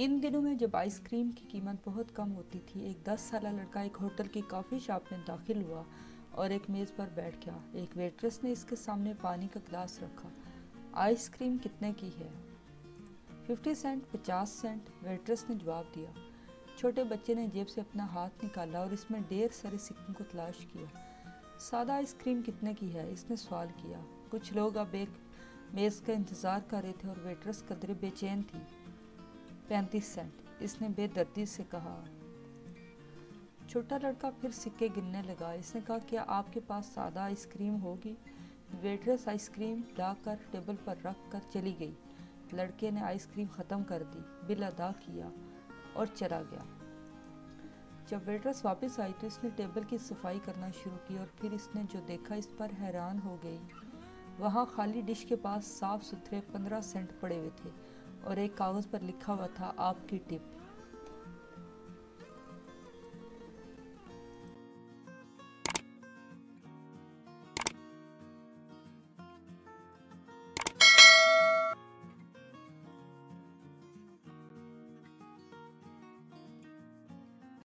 इन दिनों में जब आइसक्रीम की कीमत बहुत कम होती थी, एक दस साल लड़का एक होटल की कॉफ़ी शॉप में दाखिल हुआ और एक मेज़ पर बैठ गया। एक वेट्रेस ने इसके सामने पानी का गिलास रखा। आइसक्रीम कितने की है? फिफ्टी सेंट पचास सेंट वेट्रेस ने जवाब दिया। छोटे बच्चे ने जेब से अपना हाथ निकाला और इसमें ढेर सारे सिक्कों को तलाश किया। सादा आइसक्रीम कितने की है? इसने सवाल किया। कुछ लोग अब एक मेज़ का इंतज़ार कर रहे थे और वेट्रेस कदरे बेचैन थी। पैंतीस सेंट। इसने बेदर्दी से कहा, छोटा लड़का फिर सिक्के गिनने लगा। इसने कहा, क्या आपके पास सादा आइसक्रीम होगी? वेट्रेस आइसक्रीम लाकर टेबल पर रख कर चली गई। लड़के ने आइसक्रीम ख़त्म कर दी, बिल अदा किया और चला गया। जब वेट्रेस वापस आई तो इसने टेबल की सफ़ाई करना शुरू की और फिर इसने जो देखा इस पर हैरान हो गई। वहाँ खाली डिश के पास साफ़ सुथरे पंद्रह सेंट पड़े हुए थे। और एक कागज़ पर लिखा हुआ था आपकी टिप।